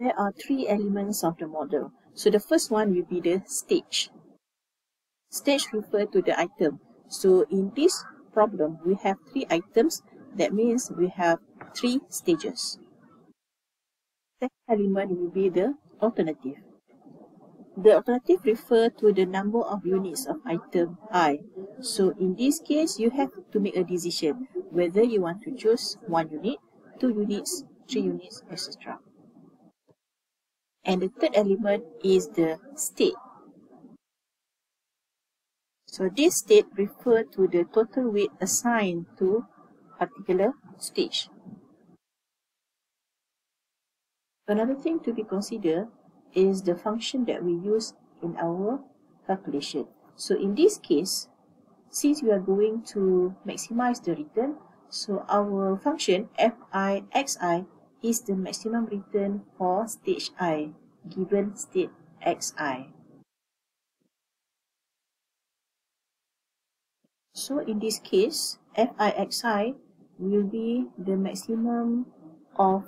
There are three elements of the model. So the first one will be the stage. Stage refer to the item. So in this problem, we have three items. That means we have three stages. Second element will be the alternative. The alternative refer to the number of units of item i. So in this case, you have to make a decision whether you want to choose one unit, two units, three units, etc. And the third element is the state. So this state refer to the total weight assigned to particular stage. Another thing to be considered is the function that we use in our calculation. So in this case, since we are going to maximize the return, so our function fixi is the maximum return for stage i given state xi. So in this case, fixi will be the maximum of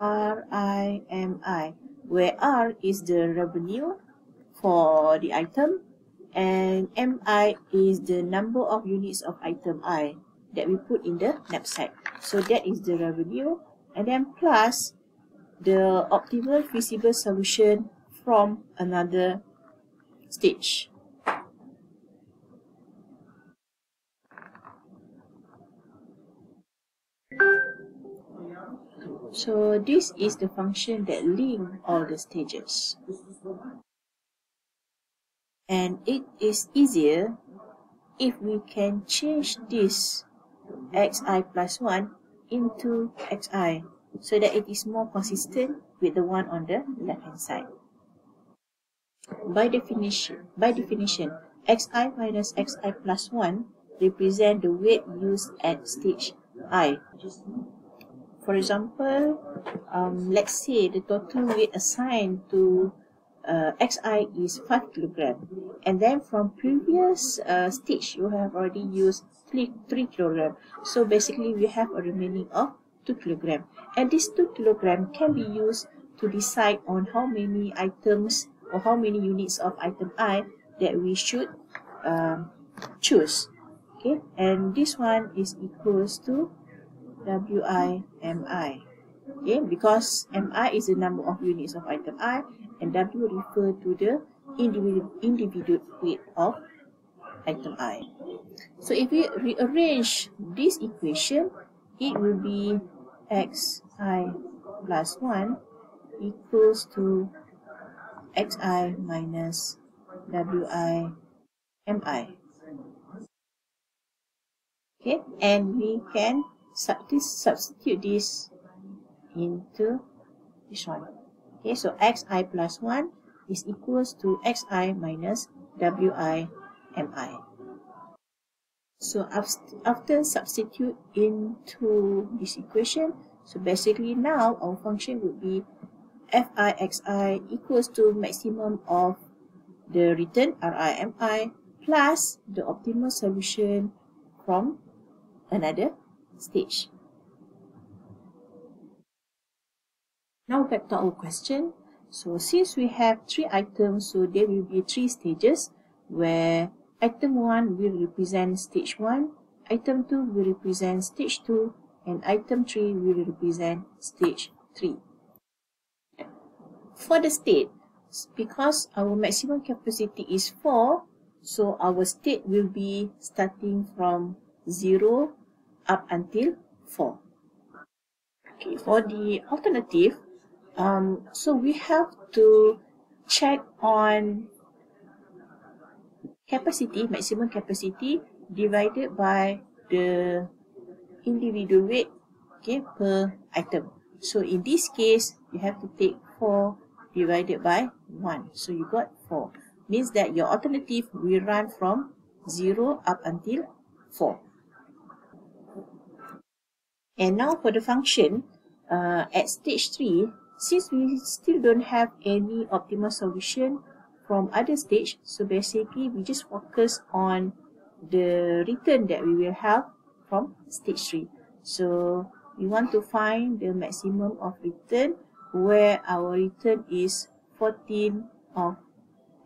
RIMI, where R is the revenue for the item and MI is the number of units of item I that we put in the knapsack. So that is the revenue and then plus the optimal feasible solution from another stage. So this is the function that link all the stages. And it is easier if we can change this xi plus 1 into xi so that it is more consistent with the one on the left hand side. By definition, by definition, xi minus xi plus 1 represent the weight used at stage i for example, um, let's say the total weight assigned to uh, xi is 5 kilogram and then from previous uh, stage you have already used 3, 3 kilogram. So basically we have a remaining of 2 kilogram. And this 2 kilogram can be used to decide on how many items or how many units of item i that we should um, choose. Okay? And this one is equals to WIMI. Okay, because MI is the number of units of item I and W refer to the individual, individual weight of item I. So if we rearrange this equation, it will be xi plus 1 equals to xi minus wi mi. Okay, and we can substitute this into this one. Okay, so xi plus 1 is equals to xi minus wi mi. So after substitute into this equation, so basically now our function would be fixi equals to maximum of the return rimi plus the optimal solution from another stage. Now back to our question. So since we have three items, so there will be three stages where item 1 will represent stage 1, item 2 will represent stage 2, and item 3 will represent stage 3. For the state, because our maximum capacity is 4, so our state will be starting from 0 up until 4. Okay, for the alternative, um, so we have to check on capacity, maximum capacity divided by the individual weight okay, per item. So in this case, you have to take 4 divided by 1. So you got 4. Means that your alternative will run from 0 up until 4. And now for the function, uh, at stage 3, since we still don't have any optimal solution from other stage, so basically we just focus on the return that we will have from stage 3. So we want to find the maximum of return where our return is 14 of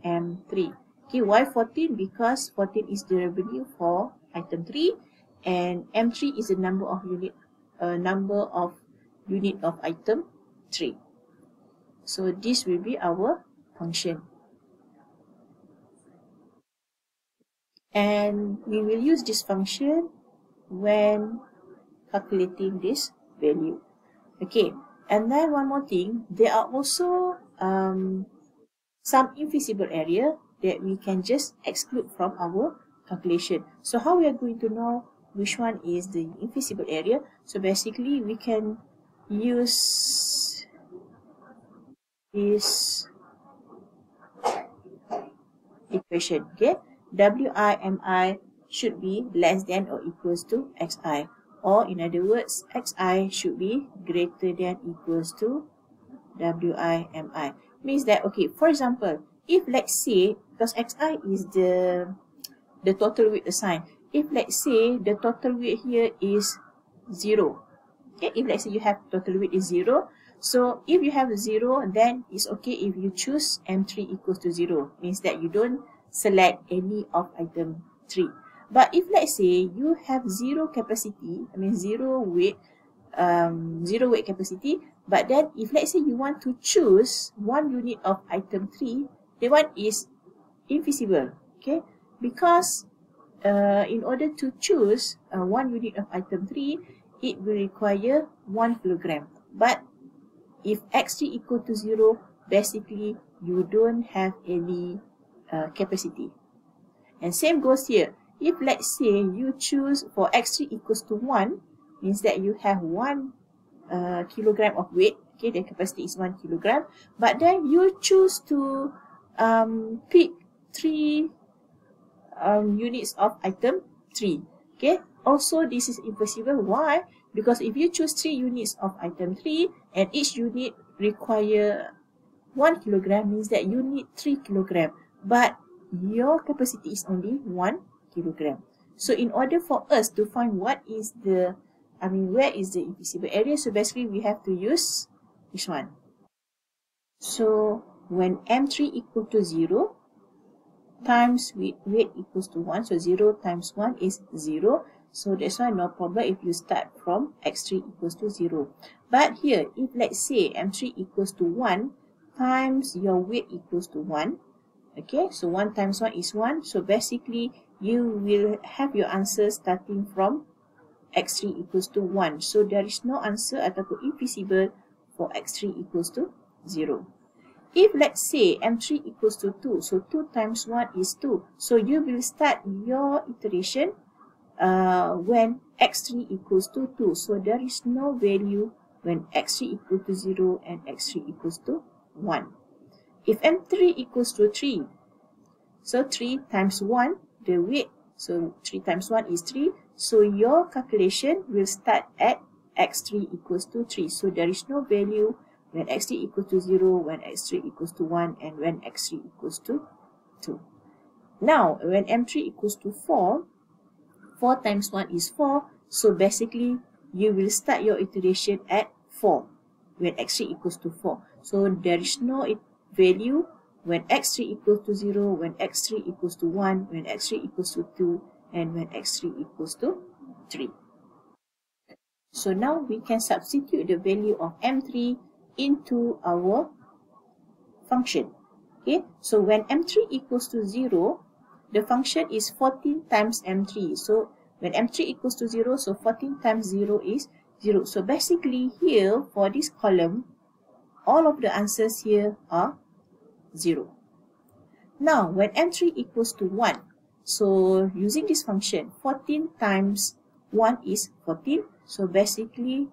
M3. Okay, why 14? Because 14 is the revenue for item 3 and M3 is the number of unit uh, number of unit of item 3. So this will be our function. And we will use this function when calculating this value. Okay, and then one more thing, there are also um, some infeasible area that we can just exclude from our calculation. So how we are going to know which one is the infeasible area? So basically we can use this equation, okay? WIMI should be less than or equals to XI. Or in other words, XI should be greater than equals to WIMI. Means that, okay, for example, if let's say, because XI is the, the total weight assigned. If let's say the total weight here is 0. Okay, if let's say you have total weight is 0. So if you have 0, then it's okay if you choose M3 equals to 0. Means that you don't select any of item 3. But if let's say you have zero capacity, I mean zero weight, um, zero weight capacity, but then if let's say you want to choose one unit of item 3, the one is invisible, okay? Because uh, in order to choose uh, one unit of item 3, it will require 1 kilogram. But if x3 equal to 0, basically you don't have any uh, capacity. And same goes here. If let's say you choose for x3 equals to 1, means that you have 1 uh, kilogram of weight, okay, the capacity is 1 kilogram, but then you choose to um, pick 3 um, units of item 3, okay. Also, this is impossible. Why? Because if you choose 3 units of item 3 and each unit require 1 kilogram means that you need 3 kilogram. But your capacity is only 1 kilogram. So in order for us to find what is the, I mean, where is the invisible area, so basically we have to use this one. So when M3 equal to 0, times weight, equals to 1, so 0 times 1 is 0. So that's why no problem if you start from x3 equals to 0. But here, if let's say m3 equals to 1 times your weight equals to 1, okay, so 1 times 1 is 1. So basically, you will have your answer starting from x3 equals to 1. So there is no answer ataupun infeasible for x3 equals to 0. If let's say m3 equals to 2, so 2 times 1 is 2. So you will start your iteration uh, when x3 equals to 2. So there is no value when x3 equals to 0 and x3 equals to 1. If m3 equals to 3, so 3 times 1 the weight. So 3 times 1 is 3. So your calculation will start at x3 equals to 3. So there is no value when x3 equals to 0, when x3 equals to 1, and when x3 equals to 2. Now, when m3 equals to 4, 4 times 1 is 4. So basically, you will start your iteration at 4 when x3 equals to 4. So there is no value when x3 equals to 0, when x3 equals to 1, when x3 equals to 2, and when x3 equals to 3. So now we can substitute the value of m3 into our function. Okay, so when m3 equals to 0, the function is 14 times m3. So when m3 equals to 0, so 14 times 0 is 0. So basically here for this column, all of the answers here are 0. Now, when m3 equals to 1, so using this function, 14 times 1 is 14. So basically,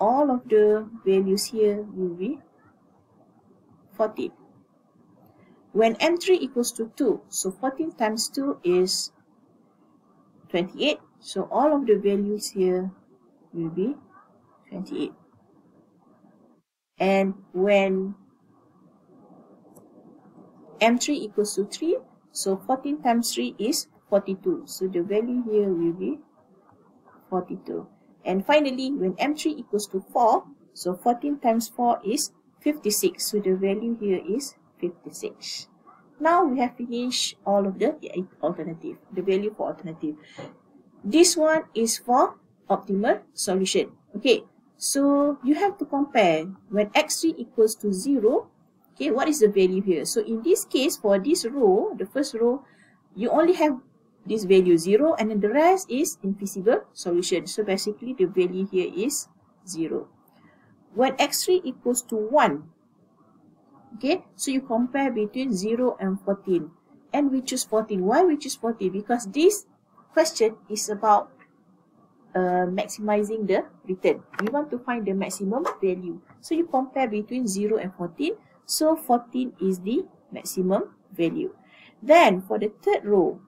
all of the values here will be 14. When m3 equals to 2, so 14 times 2 is 28. So all of the values here will be 28. And when m3 equals to 3. So 14 times 3 is 42. So the value here will be 42. And finally, when M3 equals to 4, so 14 times 4 is 56. So the value here is 56. Now we have finished all of the alternative, the value for alternative. This one is for optimal solution. Okay, so you have to compare when x3 equals to 0, okay, what is the value here? So in this case, for this row, the first row, you only have this value 0 and then the rest is infeasible solution. So basically the value here is 0. When x3 equals to 1, okay, so you compare between 0 and 14 and we choose 14. Why we choose 14? Because this question is about uh, maximizing the return. We want to find the maximum value. So you compare between 0 and 14. So 14 is the maximum value. Then for the third row,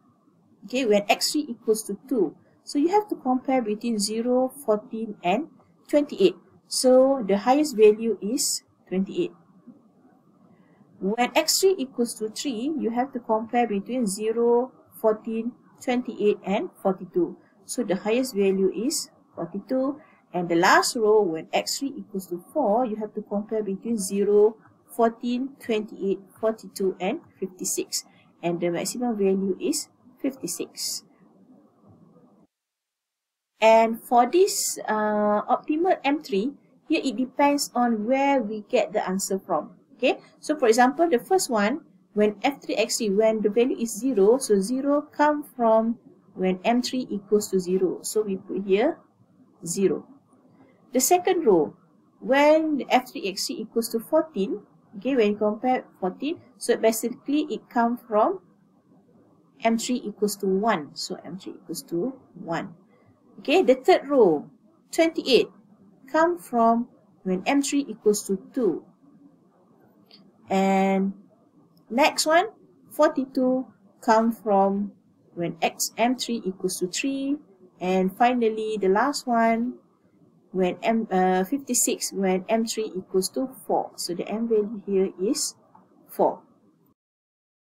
okay, when x3 equals to 2, so you have to compare between 0, 14 and 28. So the highest value is 28. When x3 equals to 3, you have to compare between 0, 14, 28 and 42. So the highest value is 42. And the last row, when x3 equals to 4, you have to compare between 0, 14, 28, 42 and 56 and the maximum value is 56. And for this uh, optimal M3, here it depends on where we get the answer from. Okay, so for example, the first one, when F3 X3, when the value is 0, so 0 come from when M3 equals to 0. So we put here 0. The second row, when F3 X3 equals to 14, Okay, when you compare 14, so basically it comes from M3 equals to 1. So M3 equals to 1. Okay, the third row, 28, come from when M3 equals to 2. And next one, 42, come from when X M3 equals to 3. And finally, the last one, when m uh, 56 when m3 equals to 4 so the m value here is 4